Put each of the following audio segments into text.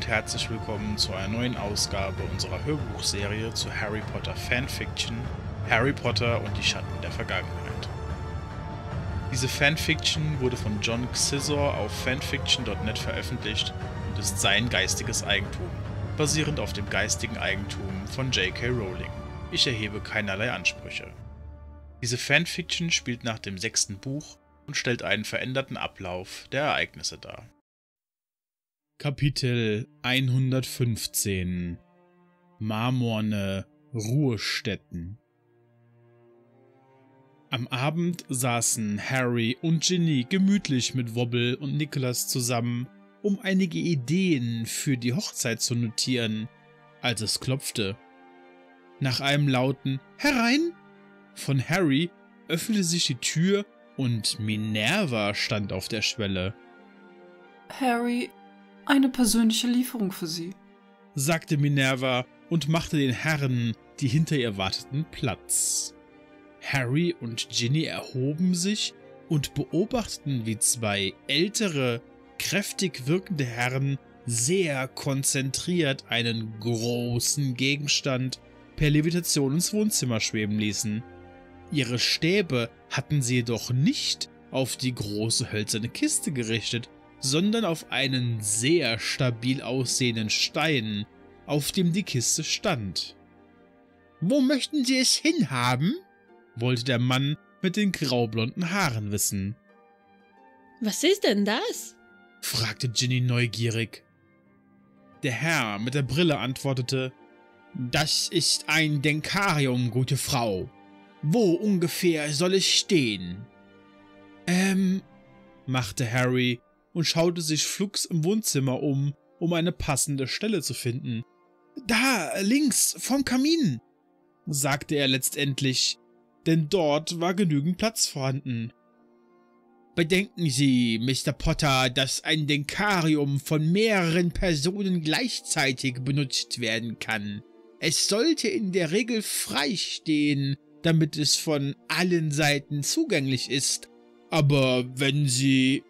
Und herzlich willkommen zu einer neuen Ausgabe unserer Hörbuchserie zu Harry Potter Fanfiction Harry Potter und die Schatten der Vergangenheit. Diese Fanfiction wurde von John Xizor auf fanfiction.net veröffentlicht und ist sein geistiges Eigentum, basierend auf dem geistigen Eigentum von J.K. Rowling. Ich erhebe keinerlei Ansprüche. Diese Fanfiction spielt nach dem sechsten Buch und stellt einen veränderten Ablauf der Ereignisse dar. Kapitel 115 Marmorne Ruhestätten Am Abend saßen Harry und Ginny gemütlich mit Wobble und Nicholas zusammen, um einige Ideen für die Hochzeit zu notieren, als es klopfte. Nach einem lauten Herein von Harry öffnete sich die Tür und Minerva stand auf der Schwelle. Harry, eine persönliche Lieferung für Sie, sagte Minerva und machte den Herren, die hinter ihr warteten, Platz. Harry und Ginny erhoben sich und beobachteten, wie zwei ältere, kräftig wirkende Herren sehr konzentriert einen großen Gegenstand per Levitation ins Wohnzimmer schweben ließen. Ihre Stäbe hatten sie jedoch nicht auf die große hölzerne Kiste gerichtet, sondern auf einen sehr stabil aussehenden Stein, auf dem die Kiste stand. Wo möchten Sie es hinhaben? wollte der Mann mit den graublonden Haaren wissen. Was ist denn das? fragte Ginny neugierig. Der Herr mit der Brille antwortete, Das ist ein Denkarium, gute Frau. Wo ungefähr soll es stehen? Ähm, machte Harry und schaute sich flugs im Wohnzimmer um, um eine passende Stelle zu finden. Da, links, vom Kamin, sagte er letztendlich, denn dort war genügend Platz vorhanden. Bedenken Sie, Mr. Potter, dass ein Denkarium von mehreren Personen gleichzeitig benutzt werden kann. Es sollte in der Regel frei stehen, damit es von allen Seiten zugänglich ist. Aber wenn Sie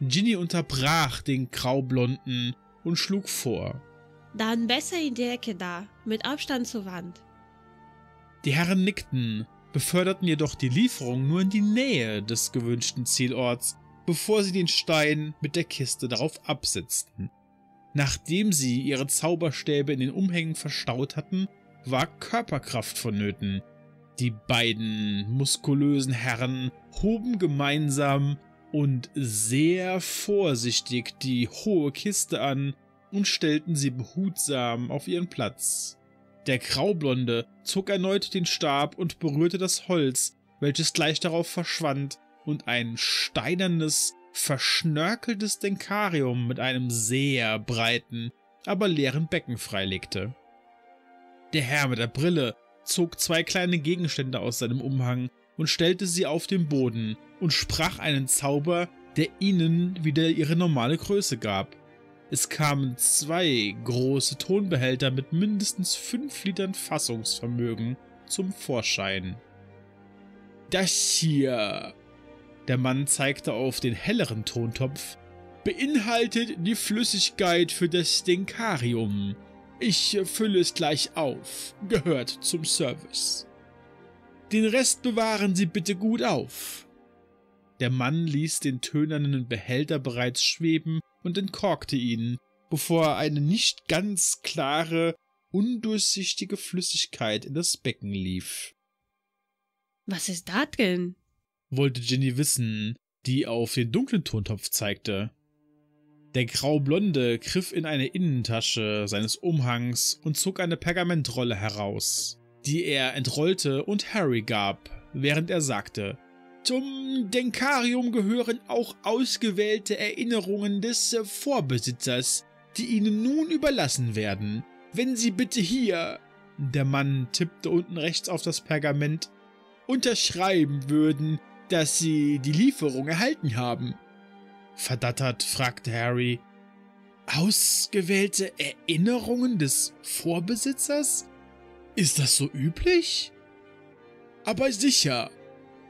Ginny unterbrach den Graublonden und schlug vor. Dann besser in die Ecke da, mit Abstand zur Wand. Die Herren nickten, beförderten jedoch die Lieferung nur in die Nähe des gewünschten Zielorts, bevor sie den Stein mit der Kiste darauf absetzten. Nachdem sie ihre Zauberstäbe in den Umhängen verstaut hatten, war Körperkraft vonnöten. Die beiden muskulösen Herren hoben gemeinsam und sehr vorsichtig die hohe Kiste an und stellten sie behutsam auf ihren Platz. Der Graublonde zog erneut den Stab und berührte das Holz, welches gleich darauf verschwand und ein steinernes, verschnörkeltes Denkarium mit einem sehr breiten, aber leeren Becken freilegte. Der Herr mit der Brille zog zwei kleine Gegenstände aus seinem Umhang und stellte sie auf den Boden und sprach einen Zauber, der ihnen wieder ihre normale Größe gab. Es kamen zwei große Tonbehälter mit mindestens fünf Litern Fassungsvermögen zum Vorschein. Das hier, der Mann zeigte auf den helleren Tontopf, beinhaltet die Flüssigkeit für das Denkarium. Ich fülle es gleich auf, gehört zum Service. Den Rest bewahren Sie bitte gut auf. Der Mann ließ den tönernen Behälter bereits schweben und entkorkte ihn, bevor er eine nicht ganz klare, undurchsichtige Flüssigkeit in das Becken lief. Was ist da drin? wollte Ginny wissen, die auf den dunklen Tontopf zeigte. Der Graublonde griff in eine Innentasche seines Umhangs und zog eine Pergamentrolle heraus, die er entrollte und Harry gab, während er sagte, zum Denkarium gehören auch ausgewählte Erinnerungen des Vorbesitzers, die Ihnen nun überlassen werden. Wenn Sie bitte hier, der Mann tippte unten rechts auf das Pergament, unterschreiben würden, dass Sie die Lieferung erhalten haben. Verdattert fragte Harry. Ausgewählte Erinnerungen des Vorbesitzers? Ist das so üblich? Aber sicher,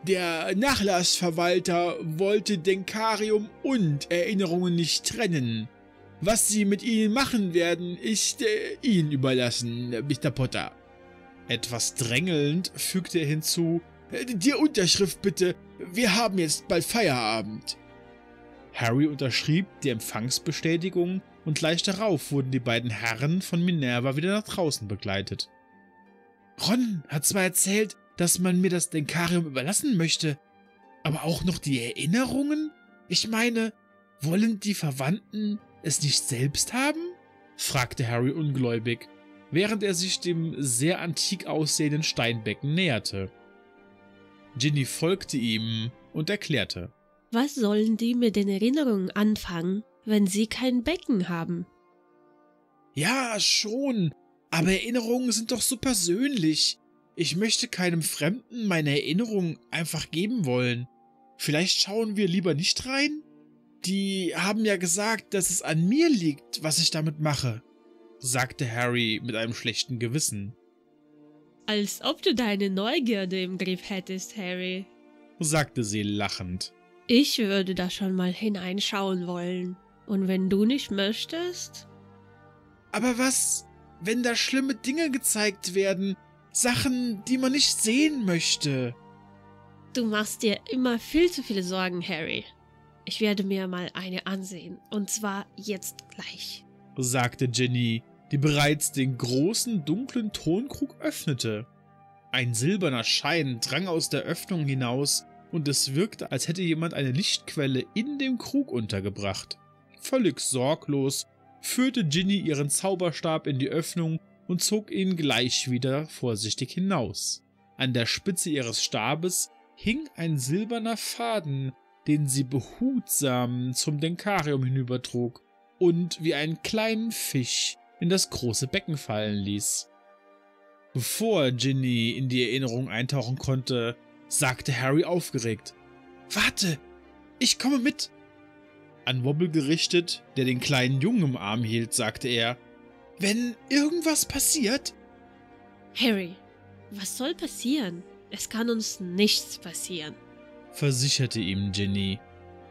der Nachlassverwalter wollte Denkarium und Erinnerungen nicht trennen. Was Sie mit ihnen machen werden, ist äh, Ihnen überlassen, Mr. Potter. Etwas drängelnd fügte er hinzu, äh, die Unterschrift bitte, wir haben jetzt bald Feierabend. Harry unterschrieb die Empfangsbestätigung und gleich darauf wurden die beiden Herren von Minerva wieder nach draußen begleitet. Ron hat zwar erzählt, dass man mir das Denkarium überlassen möchte, aber auch noch die Erinnerungen? Ich meine, wollen die Verwandten es nicht selbst haben? fragte Harry ungläubig, während er sich dem sehr antik aussehenden Steinbecken näherte. Ginny folgte ihm und erklärte. Was sollen die mit den Erinnerungen anfangen, wenn sie kein Becken haben? Ja, schon, aber Erinnerungen sind doch so persönlich. Ich möchte keinem Fremden meine Erinnerungen einfach geben wollen. Vielleicht schauen wir lieber nicht rein? Die haben ja gesagt, dass es an mir liegt, was ich damit mache, sagte Harry mit einem schlechten Gewissen. Als ob du deine Neugierde im Griff hättest, Harry, sagte sie lachend. Ich würde da schon mal hineinschauen wollen. Und wenn du nicht möchtest? Aber was, wenn da schlimme Dinge gezeigt werden? Sachen, die man nicht sehen möchte? Du machst dir immer viel zu viele Sorgen, Harry. Ich werde mir mal eine ansehen. Und zwar jetzt gleich, sagte Jenny, die bereits den großen, dunklen Tonkrug öffnete. Ein silberner Schein drang aus der Öffnung hinaus, und es wirkte, als hätte jemand eine Lichtquelle in dem Krug untergebracht. Völlig sorglos führte Ginny ihren Zauberstab in die Öffnung und zog ihn gleich wieder vorsichtig hinaus. An der Spitze ihres Stabes hing ein silberner Faden, den sie behutsam zum Denkarium hinübertrug und wie einen kleinen Fisch in das große Becken fallen ließ. Bevor Ginny in die Erinnerung eintauchen konnte, sagte Harry aufgeregt. Warte, ich komme mit. An Wobble gerichtet, der den kleinen Jungen im Arm hielt, sagte er, wenn irgendwas passiert. Harry, was soll passieren? Es kann uns nichts passieren, versicherte ihm Ginny,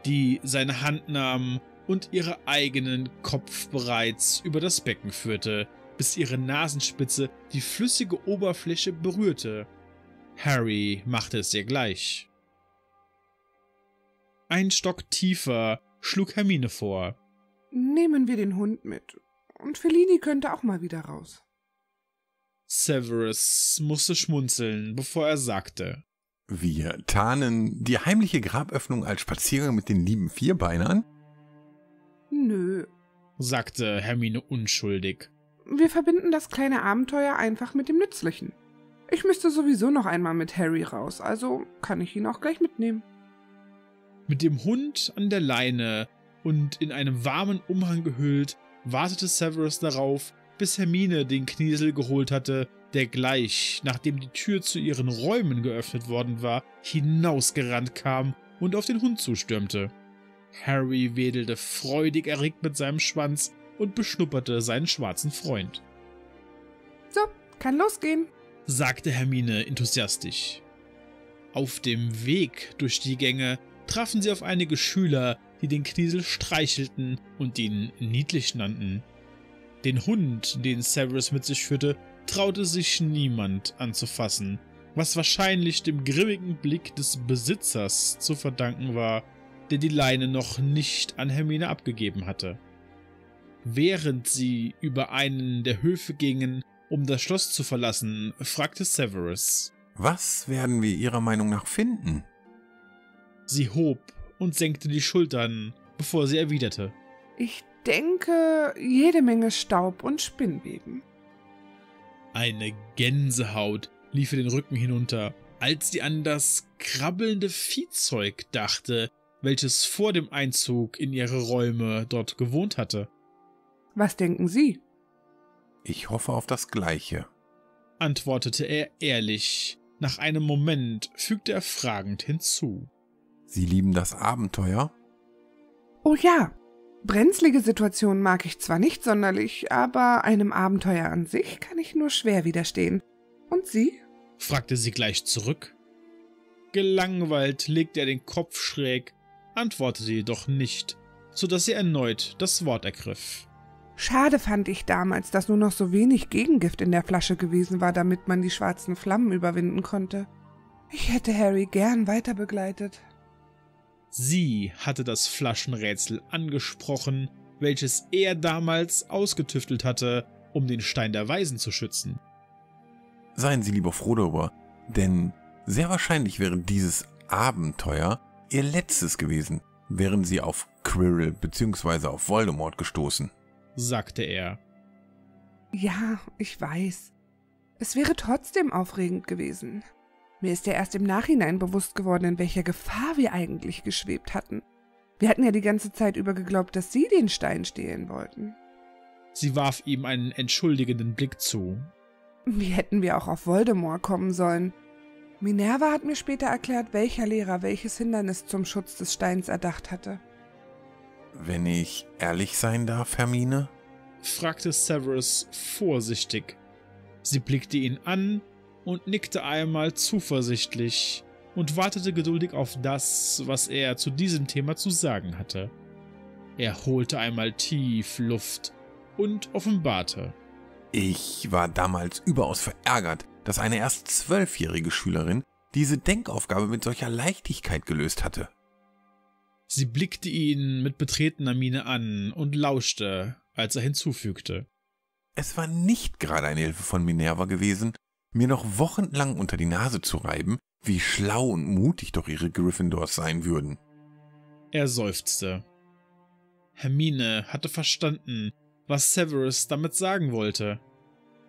die seine Hand nahm und ihren eigenen Kopf bereits über das Becken führte, bis ihre Nasenspitze die flüssige Oberfläche berührte. Harry machte es ihr gleich. Ein Stock tiefer schlug Hermine vor. Nehmen wir den Hund mit. Und Fellini könnte auch mal wieder raus. Severus musste schmunzeln, bevor er sagte. Wir tarnen die heimliche Graböffnung als Spaziergang mit den lieben Vierbeinern? Nö, sagte Hermine unschuldig. Wir verbinden das kleine Abenteuer einfach mit dem Nützlichen. Ich müsste sowieso noch einmal mit Harry raus, also kann ich ihn auch gleich mitnehmen. Mit dem Hund an der Leine und in einem warmen Umhang gehüllt, wartete Severus darauf, bis Hermine den Kniesel geholt hatte, der gleich, nachdem die Tür zu ihren Räumen geöffnet worden war, hinausgerannt kam und auf den Hund zustürmte. Harry wedelte freudig erregt mit seinem Schwanz und beschnupperte seinen schwarzen Freund. So, kann losgehen, sagte Hermine enthusiastisch. Auf dem Weg durch die Gänge trafen sie auf einige Schüler, die den Kniesel streichelten und ihn niedlich nannten. Den Hund, den Severus mit sich führte, traute sich niemand anzufassen, was wahrscheinlich dem grimmigen Blick des Besitzers zu verdanken war, der die Leine noch nicht an Hermine abgegeben hatte. Während sie über einen der Höfe gingen, um das Schloss zu verlassen, fragte Severus. Was werden wir Ihrer Meinung nach finden? Sie hob und senkte die Schultern, bevor sie erwiderte. Ich denke, jede Menge Staub und Spinnweben. Eine Gänsehaut lief ihr den Rücken hinunter, als sie an das krabbelnde Viehzeug dachte, welches vor dem Einzug in ihre Räume dort gewohnt hatte. Was denken Sie? Ich hoffe auf das Gleiche, antwortete er ehrlich. Nach einem Moment fügte er fragend hinzu. Sie lieben das Abenteuer? Oh ja. Brenzlige Situationen mag ich zwar nicht sonderlich, aber einem Abenteuer an sich kann ich nur schwer widerstehen. Und Sie? fragte sie gleich zurück. Gelangweilt legte er den Kopf schräg, antwortete jedoch nicht, sodass er erneut das Wort ergriff. Schade fand ich damals, dass nur noch so wenig Gegengift in der Flasche gewesen war, damit man die schwarzen Flammen überwinden konnte. Ich hätte Harry gern weiter begleitet. Sie hatte das Flaschenrätsel angesprochen, welches er damals ausgetüftelt hatte, um den Stein der Weisen zu schützen. Seien Sie lieber froh darüber, denn sehr wahrscheinlich wäre dieses Abenteuer ihr letztes gewesen, wären sie auf Quirrell bzw. auf Voldemort gestoßen, sagte er. Ja, ich weiß. Es wäre trotzdem aufregend gewesen. Mir ist ja erst im Nachhinein bewusst geworden, in welcher Gefahr wir eigentlich geschwebt hatten. Wir hatten ja die ganze Zeit über geglaubt, dass Sie den Stein stehlen wollten. Sie warf ihm einen entschuldigenden Blick zu. Wie hätten wir auch auf Voldemort kommen sollen? Minerva hat mir später erklärt, welcher Lehrer welches Hindernis zum Schutz des Steins erdacht hatte. Wenn ich ehrlich sein darf, Hermine? fragte Severus vorsichtig. Sie blickte ihn an und nickte einmal zuversichtlich und wartete geduldig auf das, was er zu diesem Thema zu sagen hatte. Er holte einmal tief Luft und offenbarte. Ich war damals überaus verärgert, dass eine erst zwölfjährige Schülerin diese Denkaufgabe mit solcher Leichtigkeit gelöst hatte. Sie blickte ihn mit betretener Miene an und lauschte, als er hinzufügte. Es war nicht gerade eine Hilfe von Minerva gewesen, mir noch wochenlang unter die Nase zu reiben, wie schlau und mutig doch ihre Gryffindors sein würden. Er seufzte. Hermine hatte verstanden, was Severus damit sagen wollte.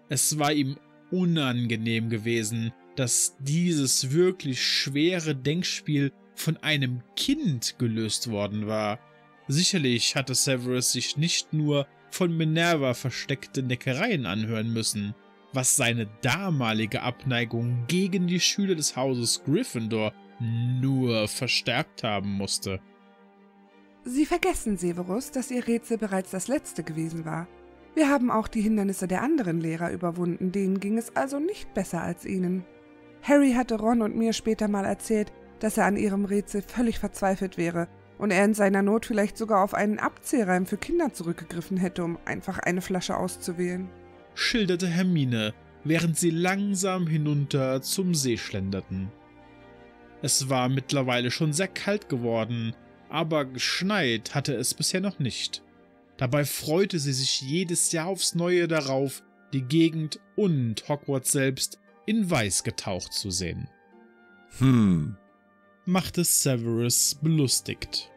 Es war ihm unangenehm gewesen, dass dieses wirklich schwere Denkspiel von einem Kind gelöst worden war. Sicherlich hatte Severus sich nicht nur von Minerva versteckte Neckereien anhören müssen, was seine damalige Abneigung gegen die Schüler des Hauses Gryffindor nur verstärkt haben musste. Sie vergessen, Severus, dass Ihr Rätsel bereits das letzte gewesen war. Wir haben auch die Hindernisse der anderen Lehrer überwunden, denen ging es also nicht besser als Ihnen. Harry hatte Ron und mir später mal erzählt, dass er an ihrem Rätsel völlig verzweifelt wäre und er in seiner Not vielleicht sogar auf einen Abzählreim für Kinder zurückgegriffen hätte, um einfach eine Flasche auszuwählen. Schilderte Hermine, während sie langsam hinunter zum See schlenderten. Es war mittlerweile schon sehr kalt geworden, aber geschneit hatte es bisher noch nicht. Dabei freute sie sich jedes Jahr aufs Neue darauf, die Gegend und Hogwarts selbst in Weiß getaucht zu sehen. Hm, machte Severus belustigt.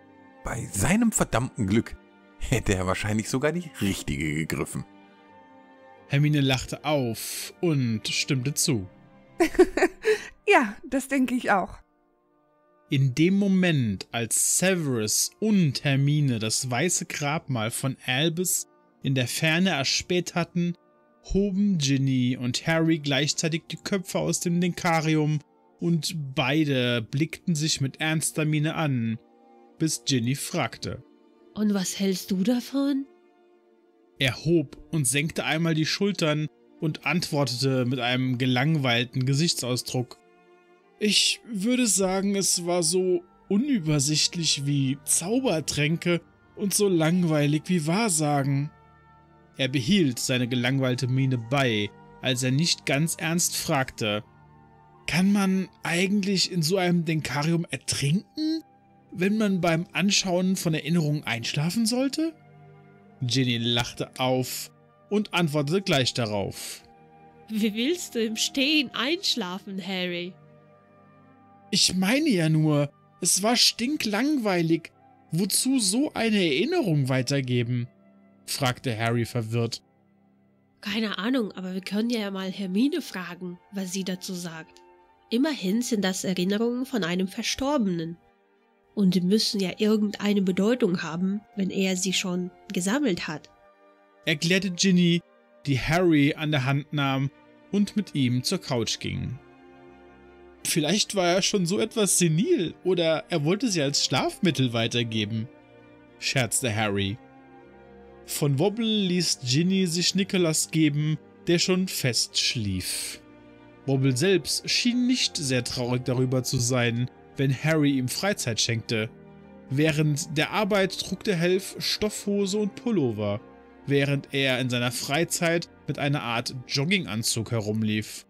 Bei seinem verdammten Glück hätte er wahrscheinlich sogar die richtige gegriffen. Hermine lachte auf und stimmte zu. ja, das denke ich auch. In dem Moment, als Severus und Hermine das weiße Grabmal von Albus in der Ferne erspäht hatten, hoben Ginny und Harry gleichzeitig die Köpfe aus dem Denkarium und beide blickten sich mit ernster Miene an, bis Ginny fragte. Und was hältst du davon? Er hob und senkte einmal die Schultern und antwortete mit einem gelangweilten Gesichtsausdruck. Ich würde sagen, es war so unübersichtlich wie Zaubertränke und so langweilig wie Wahrsagen. Er behielt seine gelangweilte Miene bei, als er nicht ganz ernst fragte. Kann man eigentlich in so einem Denkarium ertrinken, wenn man beim Anschauen von Erinnerungen einschlafen sollte? Ginny lachte auf und antwortete gleich darauf. Wie willst du im Stehen einschlafen, Harry? Ich meine ja nur, es war stinklangweilig. Wozu so eine Erinnerung weitergeben? fragte Harry verwirrt. Keine Ahnung, aber wir können ja mal Hermine fragen, was sie dazu sagt. Immerhin sind das Erinnerungen von einem Verstorbenen. Und die müssen ja irgendeine Bedeutung haben, wenn er sie schon gesammelt hat. Erklärte Ginny, die Harry an der Hand nahm und mit ihm zur Couch ging. Vielleicht war er schon so etwas senil oder er wollte sie als Schlafmittel weitergeben, scherzte Harry. Von Wobble ließ Ginny sich Nicholas geben, der schon fest schlief. Wobble selbst schien nicht sehr traurig darüber zu sein, wenn Harry ihm Freizeit schenkte. Während der Arbeit trug der Helf Stoffhose und Pullover, während er in seiner Freizeit mit einer Art Jogginganzug herumlief.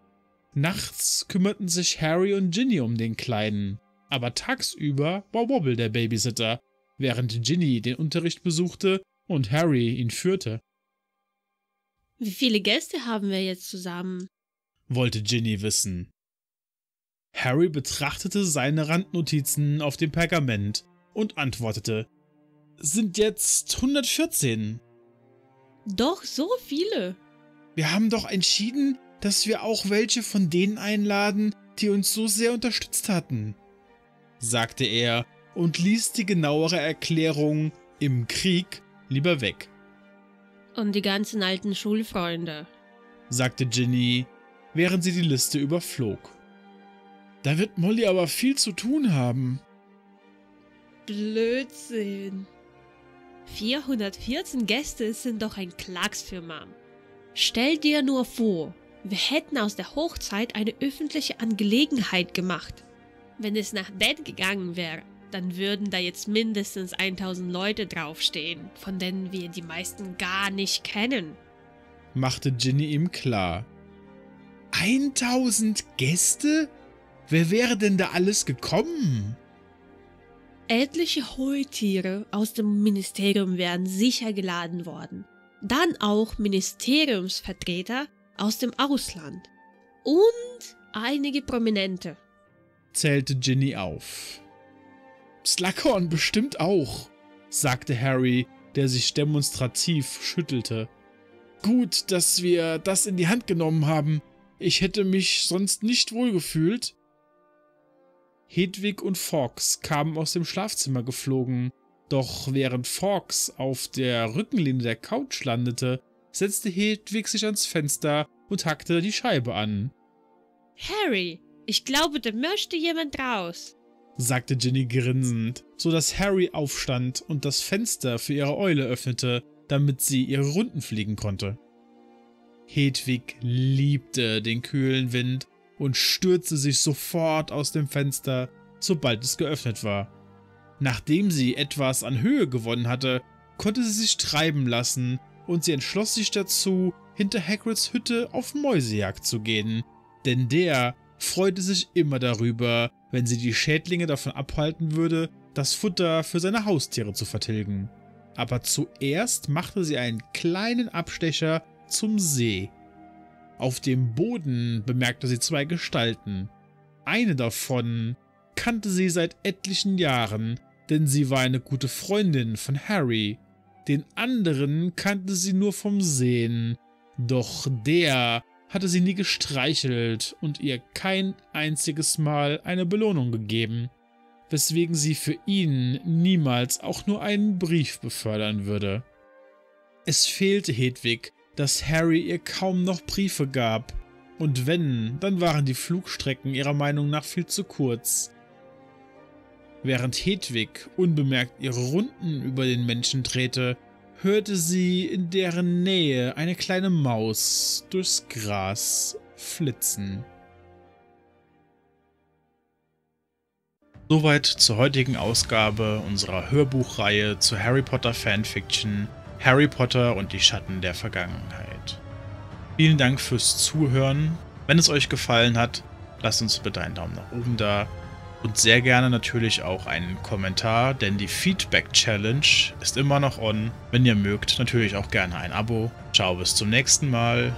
Nachts kümmerten sich Harry und Ginny um den Kleinen, aber tagsüber war Wobble der Babysitter, während Ginny den Unterricht besuchte und Harry ihn führte. Wie viele Gäste haben wir jetzt zusammen? wollte Ginny wissen. Harry betrachtete seine Randnotizen auf dem Pergament und antwortete, sind jetzt 114. Doch so viele. Wir haben doch entschieden, dass wir auch welche von denen einladen, die uns so sehr unterstützt hatten, sagte er und ließ die genauere Erklärung im Krieg lieber weg. Und die ganzen alten Schulfreunde, sagte Ginny, während sie die Liste überflog. Da wird Molly aber viel zu tun haben. Blödsinn. 414 Gäste sind doch ein Klacks für Mom. Stell dir nur vor, wir hätten aus der Hochzeit eine öffentliche Angelegenheit gemacht. Wenn es nach Dad gegangen wäre, dann würden da jetzt mindestens 1000 Leute draufstehen, von denen wir die meisten gar nicht kennen. Machte Ginny ihm klar. 1000 Gäste? Wer wäre denn da alles gekommen? Etliche Heutiere aus dem Ministerium wären sicher geladen worden. Dann auch Ministeriumsvertreter aus dem Ausland. Und einige Prominente. zählte Ginny auf. Slughorn bestimmt auch, sagte Harry, der sich demonstrativ schüttelte. Gut, dass wir das in die Hand genommen haben. Ich hätte mich sonst nicht wohlgefühlt. Hedwig und Fox kamen aus dem Schlafzimmer geflogen, doch während Fox auf der Rückenlehne der Couch landete, setzte Hedwig sich ans Fenster und hackte die Scheibe an, Harry, ich glaube, da möchte jemand raus. sagte Ginny grinsend, so dass Harry aufstand und das Fenster für ihre Eule öffnete, damit sie ihre Runden fliegen konnte. Hedwig liebte den kühlen Wind und stürzte sich sofort aus dem Fenster, sobald es geöffnet war. Nachdem sie etwas an Höhe gewonnen hatte, konnte sie sich treiben lassen und sie entschloss sich dazu, hinter Hagrids Hütte auf Mäusejagd zu gehen, denn der freute sich immer darüber, wenn sie die Schädlinge davon abhalten würde, das Futter für seine Haustiere zu vertilgen. Aber zuerst machte sie einen kleinen Abstecher zum See. Auf dem Boden bemerkte sie zwei Gestalten. Eine davon kannte sie seit etlichen Jahren, denn sie war eine gute Freundin von Harry. Den anderen kannte sie nur vom Sehen, doch der hatte sie nie gestreichelt und ihr kein einziges Mal eine Belohnung gegeben, weswegen sie für ihn niemals auch nur einen Brief befördern würde. Es fehlte Hedwig, dass Harry ihr kaum noch Briefe gab, und wenn, dann waren die Flugstrecken ihrer Meinung nach viel zu kurz. Während Hedwig unbemerkt ihre Runden über den Menschen drehte, hörte sie in deren Nähe eine kleine Maus durchs Gras flitzen. Soweit zur heutigen Ausgabe unserer Hörbuchreihe zu Harry Potter Fanfiction Harry Potter und die Schatten der Vergangenheit. Vielen Dank fürs Zuhören. Wenn es euch gefallen hat, lasst uns bitte einen Daumen nach oben da und sehr gerne natürlich auch einen Kommentar, denn die Feedback Challenge ist immer noch on. Wenn ihr mögt, natürlich auch gerne ein Abo. Ciao, bis zum nächsten Mal.